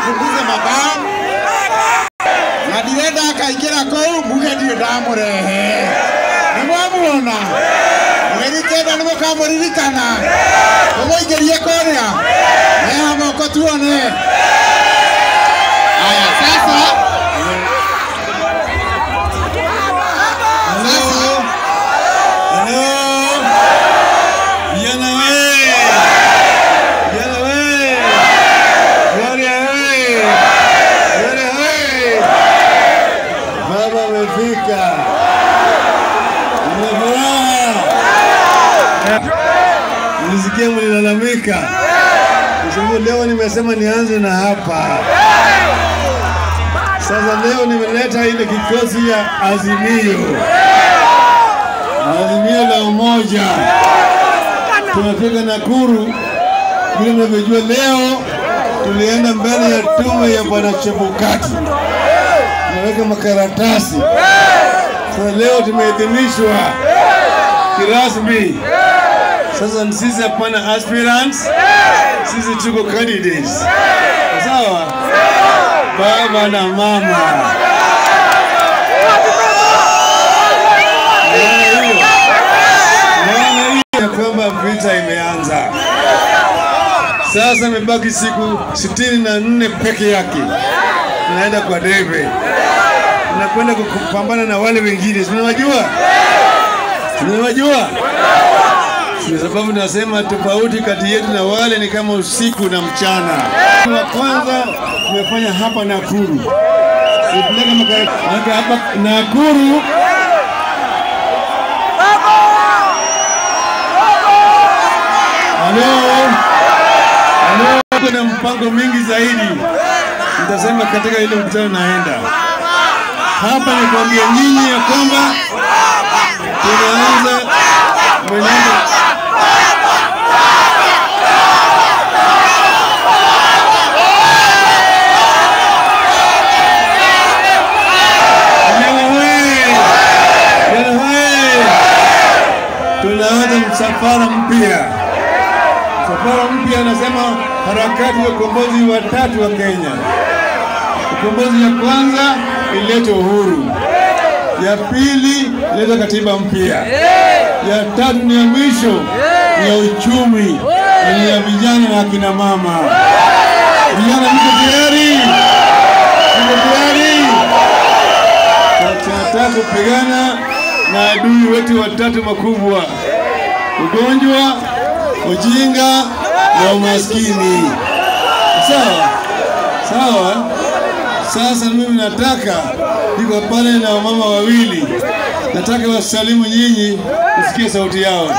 mpunguze mabaa na ndirenda akaingira kuu muge ndio ndamurehe. Nĩmwamuona mweri kenda nĩmũkamũririkana tũmũingĩrie kũrĩa? Meha moko tuone. Nisikia. Kwa leo nimesema nianze na hapa. Sasa leo nimeleta ile kikosi ya Azimio, Azimio la umoja. tunafika Nakuru, vile mnavyojua, leo tulienda mbele ya tume ya bwana Chebukati, tunaweka makaratasi. Sasa leo tumeidhinishwa kirasmi. Sasa sisi hapana aspirants, sisi tuko candidates. Sawa? baba na mama. Kwamba vita imeanza. Sasa, imebaki siku sitini na nne peke yake, naenda kwa debe, nakwenda kupambana na wale wengine, tunawajua, tunawajua kwa sababu nasema tofauti kati yetu na wale ni kama usiku na mchana. Wa kwanza tumefanya hapa Nakuru, hapa Nakuru. Na mpango mingi zaidi, nitasema katika ile mkutano naenda. Hapa. Nikwambia nyinyi ya kwamba tunaanza mwenendo Vijana we! Vijana we! Tunaanza msafara mpya. Msafara mpya anasema harakati ya ukombozi wa tatu wa Kenya. Ukombozi ya kwanza ilete uhuru, ya pili ilete katiba mpya, ya tatu ni ya mwisho ni ya uchumi ni ya vijana na akina mama. Vijana, mko tayari? Mko tayari? kupigana na adui wetu watatu makubwa: ugonjwa, ujinga na umaskini. Sawa sawa. Sasa mimi nataka, niko pale na wamama wawili, nataka wasalimu nyinyi, usikie sauti yao.